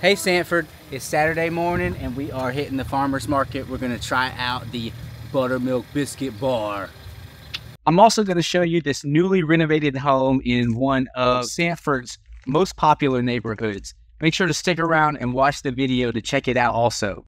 Hey Sanford, it's Saturday morning and we are hitting the farmer's market. We're gonna try out the buttermilk biscuit bar. I'm also gonna show you this newly renovated home in one of Sanford's most popular neighborhoods. Make sure to stick around and watch the video to check it out also.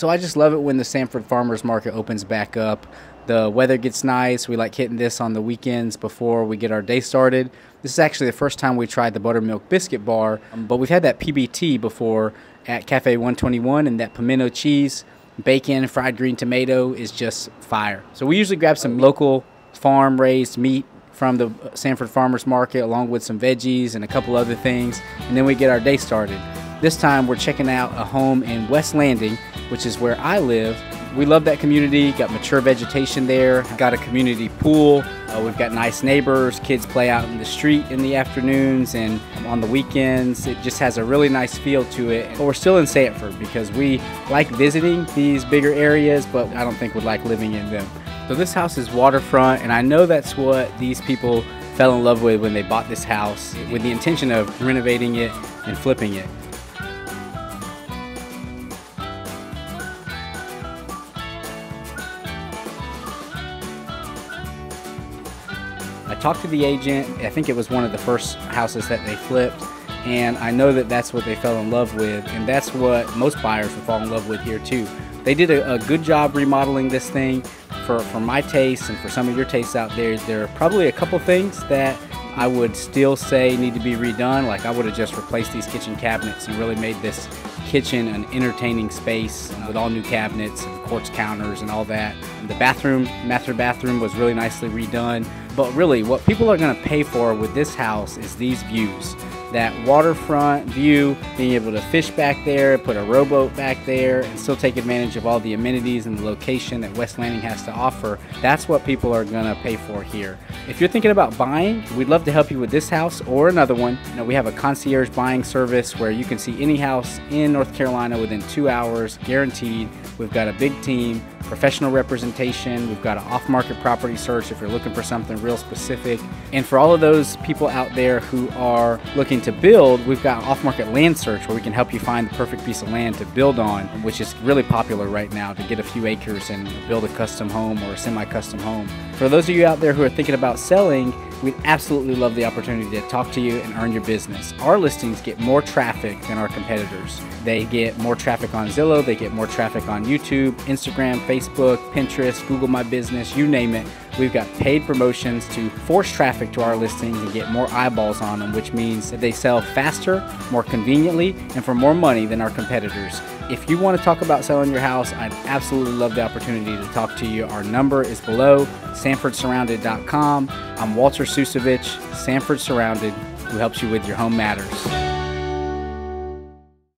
So I just love it when the Sanford Farmers Market opens back up. The weather gets nice. We like hitting this on the weekends before we get our day started. This is actually the first time we tried the buttermilk biscuit bar, um, but we've had that PBT before at Cafe 121 and that pimento cheese, bacon, fried green tomato is just fire. So we usually grab some local farm raised meat from the Sanford Farmers Market along with some veggies and a couple other things, and then we get our day started. This time we're checking out a home in West Landing which is where I live. We love that community, got mature vegetation there, got a community pool. Uh, we've got nice neighbors, kids play out in the street in the afternoons and on the weekends. It just has a really nice feel to it. But we're still in Sanford because we like visiting these bigger areas, but I don't think we'd like living in them. So this house is waterfront, and I know that's what these people fell in love with when they bought this house with the intention of renovating it and flipping it. Talked to the agent. I think it was one of the first houses that they flipped. And I know that that's what they fell in love with. And that's what most buyers would fall in love with here, too. They did a, a good job remodeling this thing for, for my taste and for some of your tastes out there. There are probably a couple things that I would still say need to be redone. Like I would have just replaced these kitchen cabinets and really made this kitchen an entertaining space with all new cabinets and quartz counters and all that. The bathroom, master bathroom was really nicely redone. But really, what people are going to pay for with this house is these views. That waterfront view, being able to fish back there, put a rowboat back there, and still take advantage of all the amenities and the location that West Landing has to offer. That's what people are going to pay for here. If you're thinking about buying, we'd love to help you with this house or another one. You know, we have a concierge buying service where you can see any house in North Carolina within two hours, guaranteed. We've got a big team professional representation. We've got an off-market property search if you're looking for something real specific. And for all of those people out there who are looking to build, we've got off-market land search where we can help you find the perfect piece of land to build on, which is really popular right now to get a few acres and build a custom home or a semi-custom home. For those of you out there who are thinking about selling, We'd absolutely love the opportunity to talk to you and earn your business. Our listings get more traffic than our competitors. They get more traffic on Zillow, they get more traffic on YouTube, Instagram, Facebook, Pinterest, Google My Business, you name it. We've got paid promotions to force traffic to our listings and get more eyeballs on them, which means that they sell faster, more conveniently, and for more money than our competitors. If you want to talk about selling your house, I'd absolutely love the opportunity to talk to you. Our number is below, sanfordsurrounded.com. I'm Walter Susevich, Sanford Surrounded, who helps you with your home matters.